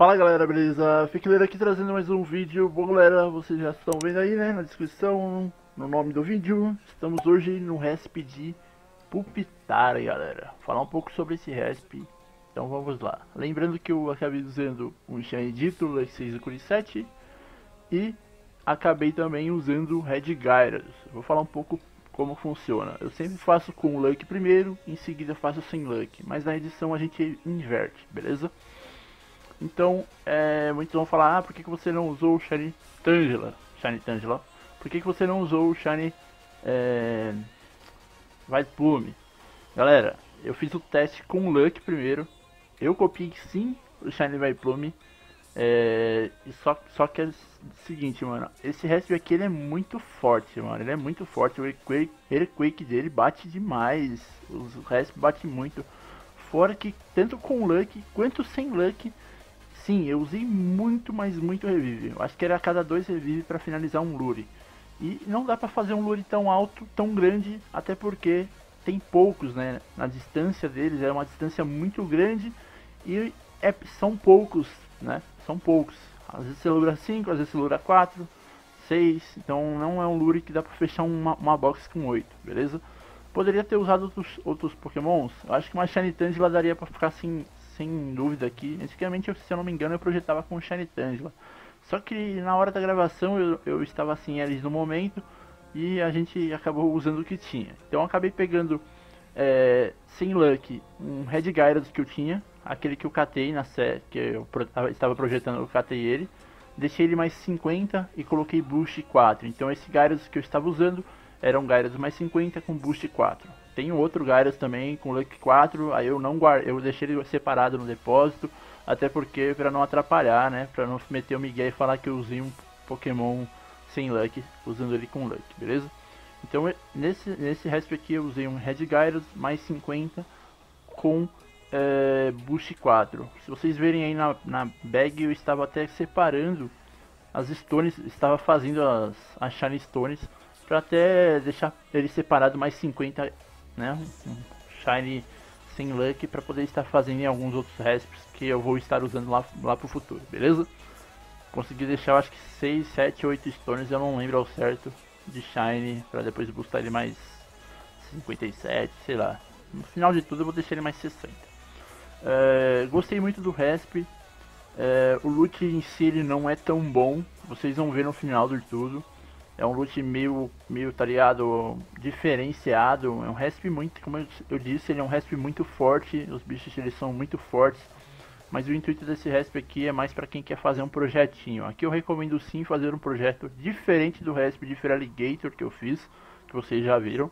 Fala galera, beleza? Fiqueleiro aqui trazendo mais um vídeo. Bom galera, vocês já estão vendo aí né, na descrição, no nome do vídeo. Estamos hoje no RESP de Pupitar, galera. Falar um pouco sobre esse RESP. Então vamos lá. Lembrando que eu acabei usando um Shine Dito, Luck 6 e 7 e acabei também usando Red Gyros. Vou falar um pouco como funciona. Eu sempre faço com Luck primeiro, em seguida faço sem Luck. Mas na edição a gente inverte, beleza? Então, é, muitos vão falar, ah, por que, que você não usou o Shiny Tangela? Shiny Tangela. Por que, que você não usou o Shiny é, White Plume? Galera, eu fiz o teste com o Luck primeiro. Eu copiei sim o Shiny White Plume. É, só, só que é o seguinte, mano. Esse Rasp aqui ele é muito forte, mano. Ele é muito forte. O Earthquake, Earthquake dele bate demais. Os Rasp bate muito. Fora que tanto com Luck quanto sem Luck Sim, eu usei muito, mas muito revive. Eu acho que era a cada dois revive para finalizar um lure. E não dá para fazer um lure tão alto, tão grande, até porque tem poucos, né? Na distância deles é uma distância muito grande e é, são poucos, né? São poucos. Às vezes você lura 5, às vezes você lura 4, 6. Então não é um lure que dá pra fechar uma, uma box com 8, beleza? Poderia ter usado outros, outros pokémons. Eu acho que uma Shiny Tangela daria pra ficar assim, sem dúvida aqui. Antigamente, se eu não me engano, eu projetava com o Shiny Tangela. Só que na hora da gravação eu, eu estava assim eles no momento e a gente acabou usando o que tinha. Então eu acabei pegando é, sem luck um Red Gyarados que eu tinha, aquele que eu catei na série, que eu pro, estava projetando, eu catei ele. Deixei ele mais 50 e coloquei boost 4. Então esse Gyarados que eu estava usando era um Gyarados mais 50 com boost 4. Tem outro Gyarados também com Luck 4, aí eu não guardo, eu deixei ele separado no depósito, até porque para não atrapalhar, né, para não meter o Miguel e falar que eu usei um Pokémon sem Luck, usando ele com Luck, beleza? Então nesse nesse resto aqui eu usei um Red Gyarados mais 50 com é, Boost 4. Se vocês verem aí na, na bag eu estava até separando as Stones, estava fazendo as, as Shiny Stones para até deixar ele separado mais 50 né? Um Shine sem Luck para poder estar fazendo em alguns outros Rasps que eu vou estar usando lá, lá pro futuro, beleza? Consegui deixar, acho que 6, 7, 8 Stones, eu não lembro ao certo, de Shine, para depois boostar ele mais 57, sei lá. No final de tudo eu vou deixar ele mais 60. É, gostei muito do Rasp, é, o loot em si ele não é tão bom, vocês vão ver no final do tudo. É um loot meio, meio tá ligado, diferenciado. É um resp muito, como eu disse, ele é um resp muito forte. Os bichos eles são muito fortes. Mas o intuito desse resp aqui é mais para quem quer fazer um projetinho. Aqui eu recomendo sim fazer um projeto diferente do resp de Feraligator que eu fiz, que vocês já viram.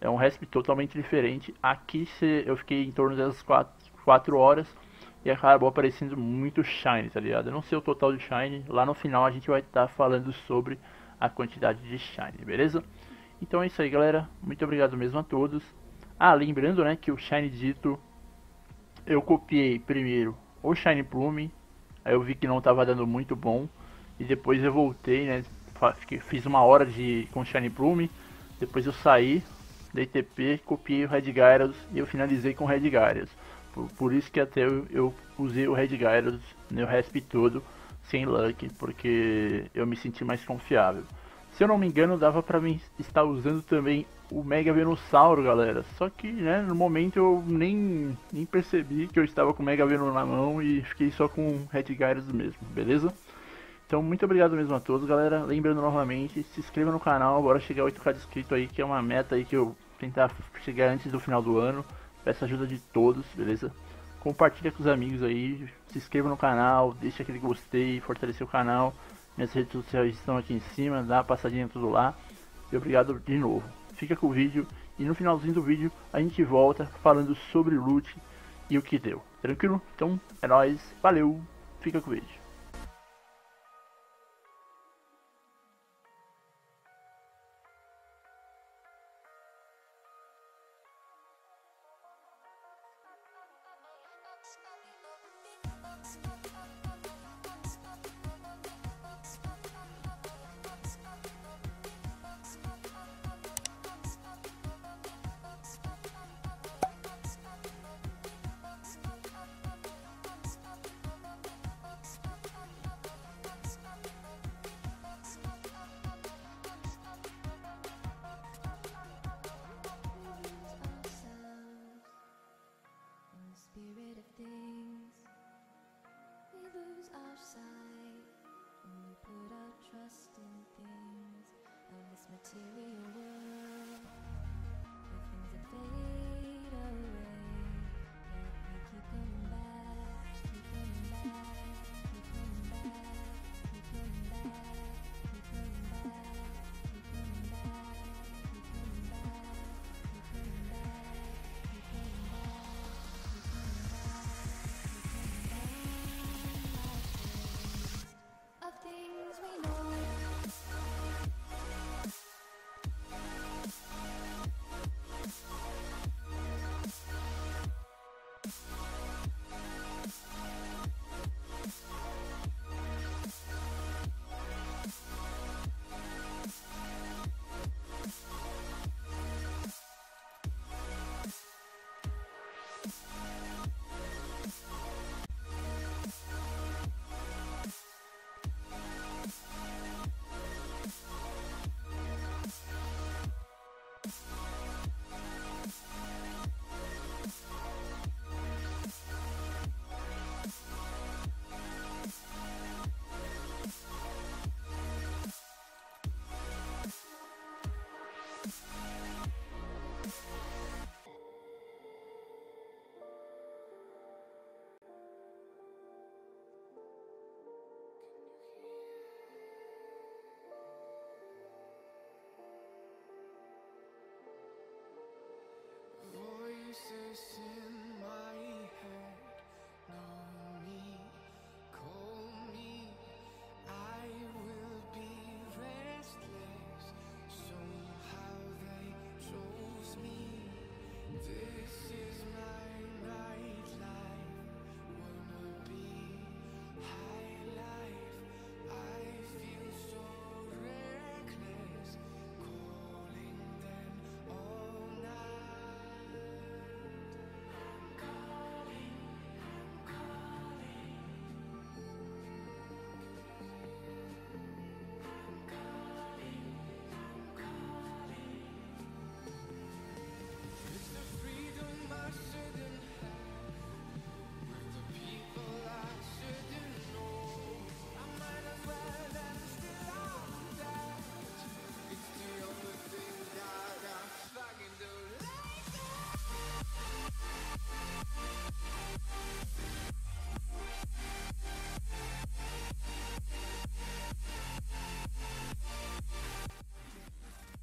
É um resp totalmente diferente. Aqui eu fiquei em torno das 4, 4 horas e acabou aparecendo muito shine, tá ligado? Eu não sei o total de shine. Lá no final a gente vai estar tá falando sobre a quantidade de Shine, beleza? Então é isso aí, galera. Muito obrigado mesmo a todos. Ah, lembrando, né, que o Shine dito eu copiei primeiro o Shine Plume, aí eu vi que não estava dando muito bom e depois eu voltei, né, fiz uma hora de com Shine Plume, depois eu saí, dei TP, copiei o Red Gyarados e eu finalizei com o Red Gyarados. Por, por isso que até eu, eu usei o Red Gyarados no Rasp todo sem luck, porque eu me senti mais confiável. Se eu não me engano, dava pra mim estar usando também o Mega Venusauro, galera. Só que, né, no momento eu nem, nem percebi que eu estava com o Mega Venu na mão e fiquei só com Red Gyarados mesmo, beleza? Então, muito obrigado mesmo a todos, galera. Lembrando novamente, se inscreva no canal, bora chegar a 8k de inscrito aí, que é uma meta aí que eu tentar chegar antes do final do ano. Peço ajuda de todos, beleza? Compartilha com os amigos aí, se inscreva no canal, deixa aquele gostei, fortalecer o canal. Minhas redes sociais estão aqui em cima, dá uma passadinha tudo lá. E obrigado de novo. Fica com o vídeo e no finalzinho do vídeo a gente volta falando sobre loot e o que deu. Tranquilo? Então é nóis, valeu, fica com o vídeo.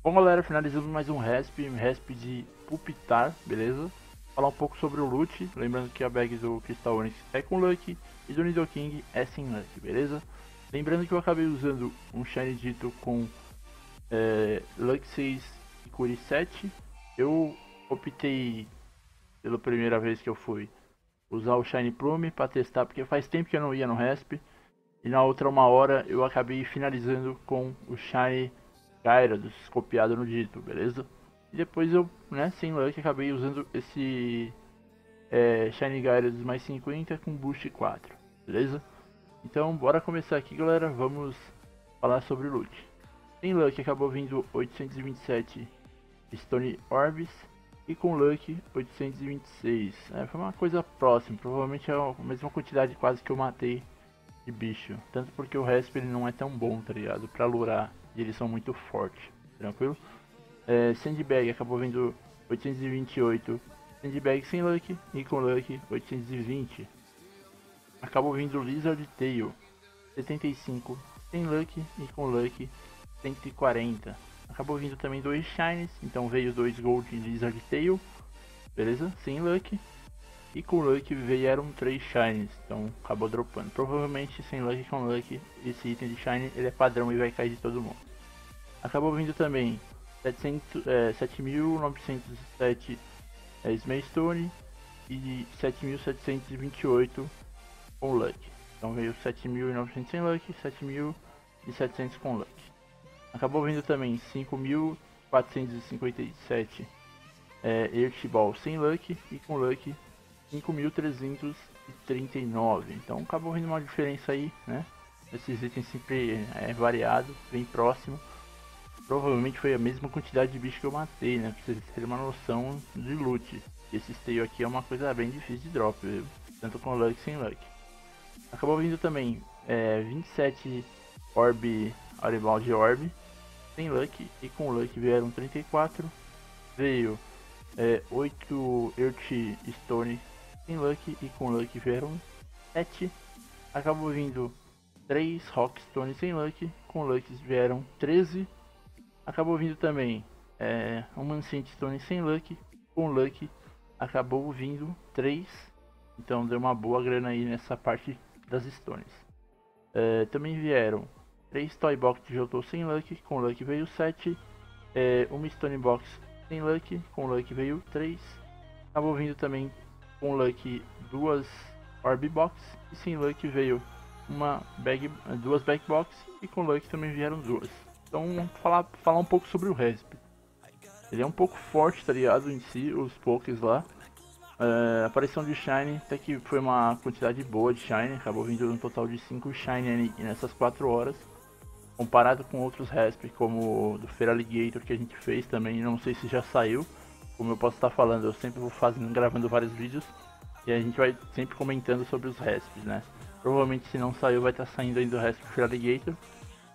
Bom galera, finalizamos mais um resp, resp de Pupitar, beleza? Falar um pouco sobre o loot, lembrando que a bag do Crystal Onyx é com Lucky e do Nidoking é sem Lucky, beleza? Lembrando que eu acabei usando um Shiny Dito com é, Lucky 6 e Curi 7. Eu optei, pela primeira vez que eu fui, usar o Shiny Plume para testar, porque faz tempo que eu não ia no resp. E na outra uma hora eu acabei finalizando com o Shiny Gyarados copiado no dito, beleza? E depois eu, né, sem luck, acabei usando esse é, Shiny Gyarados mais 50 com Boost 4, beleza? Então bora começar aqui galera, vamos falar sobre o loot. Sem luck acabou vindo 827 Stone Orbs e com Luck 826. É, foi uma coisa próxima, provavelmente é a mesma quantidade quase que eu matei de bicho. Tanto porque o Rasp ele não é tão bom, tá ligado? Pra lurar são muito fortes, tranquilo? É, Sandbag acabou vindo 828 Sandbag sem Luck e com Luck 820. Acabou vindo Lizard Tail 75 sem Luck e com Luck 140. Acabou vindo também dois Shines, então veio dois Gold Lizard Tail, beleza? Sem Luck. E com Luck vieram três Shines, então acabou dropando. Provavelmente sem Luck com Luck, esse item de Shine ele é padrão e vai cair de todo mundo. Acabou vindo também 7.907 é, Stone e 7.728 com Luck. Então veio 7.900 sem Luck, 7.700 com Luck. Acabou vindo também 5.457 é, Earth Ball sem Luck e com Luck 5.339. Então acabou vindo uma diferença aí, né? Esses itens sempre é variado, bem próximo. Provavelmente foi a mesma quantidade de bicho que eu matei, né? Pra vocês terem uma noção de loot. Esse esteio aqui é uma coisa bem difícil de drop, viu? tanto com Luck sem Luck. Acabou vindo também é, 27 Orb, Aribald Orb sem Luck e com Luck vieram 34. Veio é, 8 Earth Stone sem Luck e com Luck vieram 7. Acabou vindo 3 Rock Stone sem Luck, com Luck vieram 13. Acabou vindo também é, um Ancient Stone sem Luck, com Luck acabou vindo 3. Então deu uma boa grana aí nessa parte das Stones. É, também vieram 3 Toy Box de Jotô sem Luck, com Luck veio 7. É, uma Stone Box sem Luck, com Luck veio 3. Acabou vindo também com Luck duas Orb Box e sem Luck veio uma bag, duas Back Box e com Luck também vieram duas. Então falar, falar um pouco sobre o Resp. Ele é um pouco forte, tá ligado, em si, os pokés lá. Uh, aparição de Shine, até que foi uma quantidade boa de Shine, acabou vindo um total de 5 Shine nessas 4 horas comparado com outros Rasp, como do Fear Alligator que a gente fez também, não sei se já saiu, como eu posso estar falando, eu sempre vou fazendo, gravando vários vídeos e a gente vai sempre comentando sobre os Rasps, né? Provavelmente se não saiu vai estar saindo ainda o Rasp Fear Alligator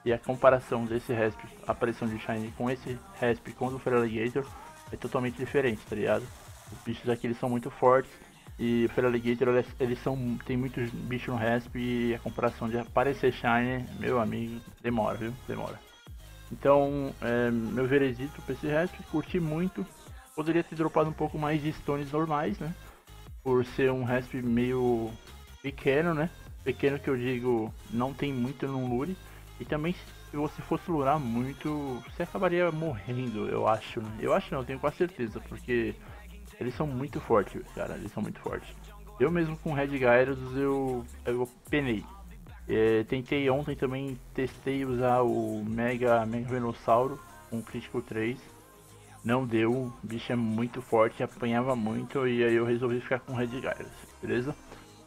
e a comparação desse Rasp, a aparição de Shine com esse Rasp com o do Fear Alligator é totalmente diferente, tá ligado? Os bichos aqui eles são muito fortes e o Feraligator, eles, são. tem muitos bichos no Rasp e a comparação de aparecer Shine, meu amigo, demora, viu? Demora. Então, é, meu veredito pra esse Rasp, curti muito. Poderia ter dropado um pouco mais de stones normais, né? Por ser um Rasp meio pequeno, né? Pequeno que eu digo, não tem muito no lure. E também, se você fosse lurar muito, você acabaria morrendo, eu acho. Né? Eu acho não, tenho quase certeza, porque eles são muito fortes, cara. Eles são muito fortes. Eu mesmo com Red Gyarados eu, eu penei. É, tentei ontem também, testei usar o Mega, Mega Venossauro com Critical 3. Não deu, o bicho é muito forte, apanhava muito e aí eu resolvi ficar com Red Gyarados, beleza?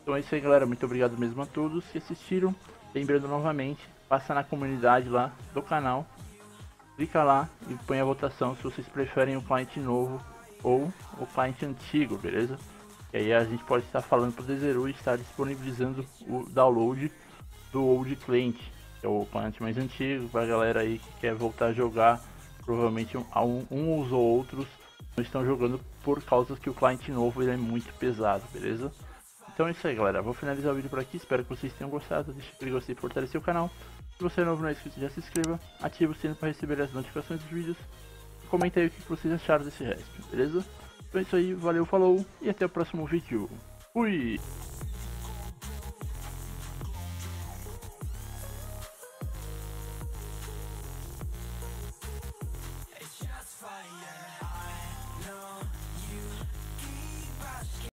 Então é isso aí galera, muito obrigado mesmo a todos que assistiram. Lembrando novamente, passa na comunidade lá do canal, clica lá e põe a votação se vocês preferem o cliente novo ou o cliente antigo, beleza? E aí a gente pode estar falando para o Deseru e estar disponibilizando o download do old client, que é o cliente mais antigo, para a galera aí que quer voltar a jogar, provavelmente um, uns ou outros não estão jogando por causa que o cliente novo ele é muito pesado, beleza? Então é isso aí galera, vou finalizar o vídeo por aqui, espero que vocês tenham gostado, deixe aquele gostei e fortalecer o canal. Se você é novo não é inscrito, já se inscreva, ative o sino para receber as notificações dos vídeos comenta aí o que vocês acharam desse resp, beleza? Então é isso aí, valeu, falou e até o próximo vídeo. Fui!